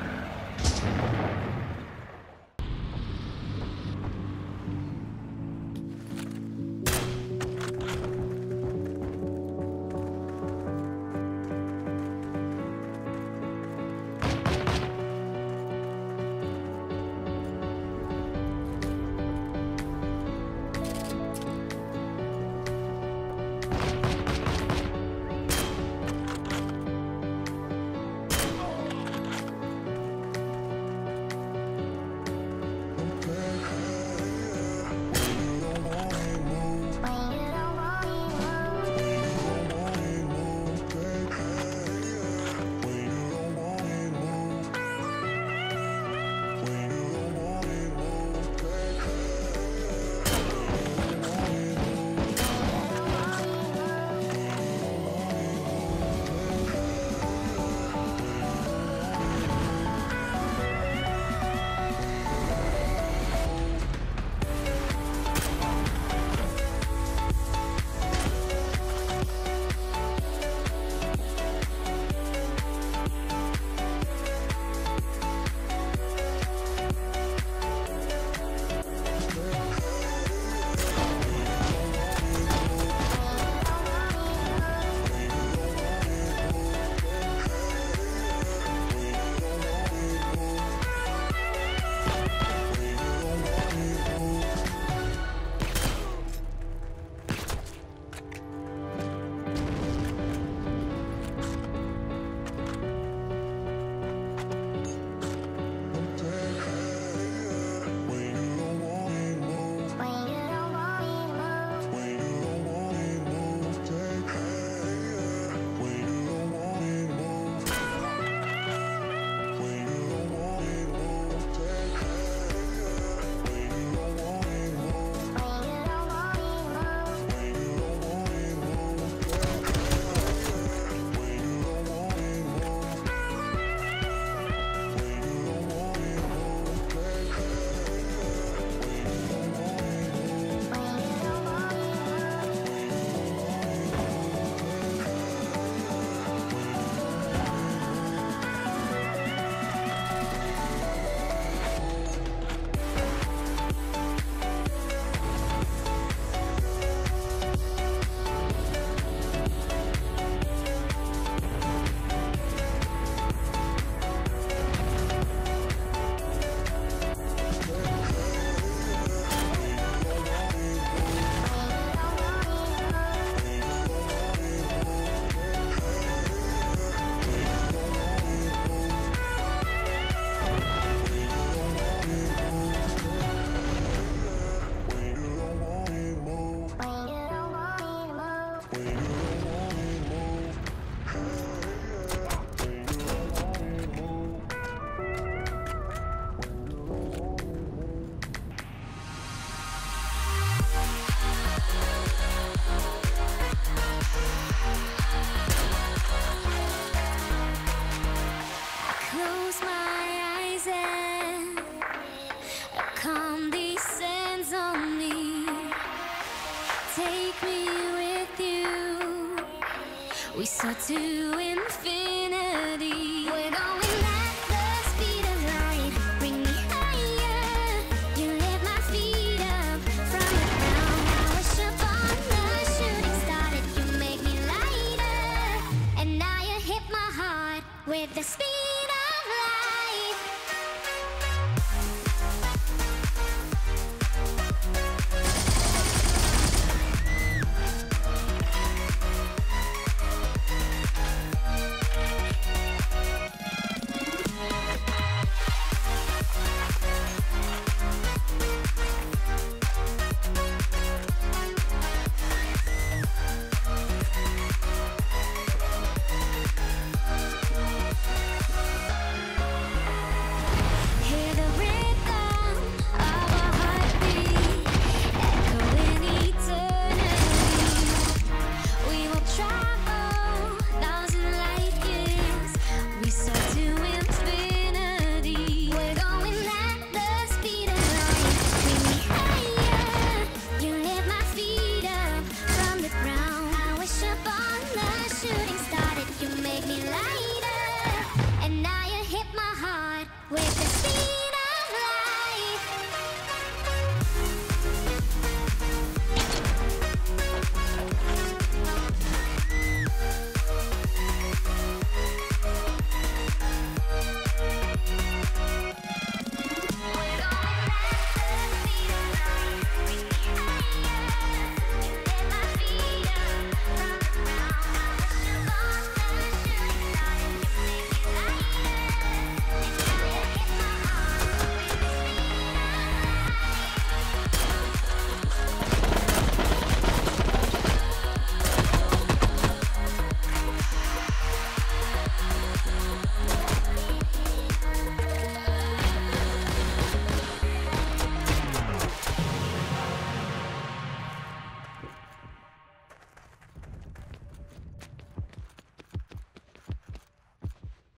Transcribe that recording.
now. close my eyes and a calm descends on me. Take me with you. We soar to infinity.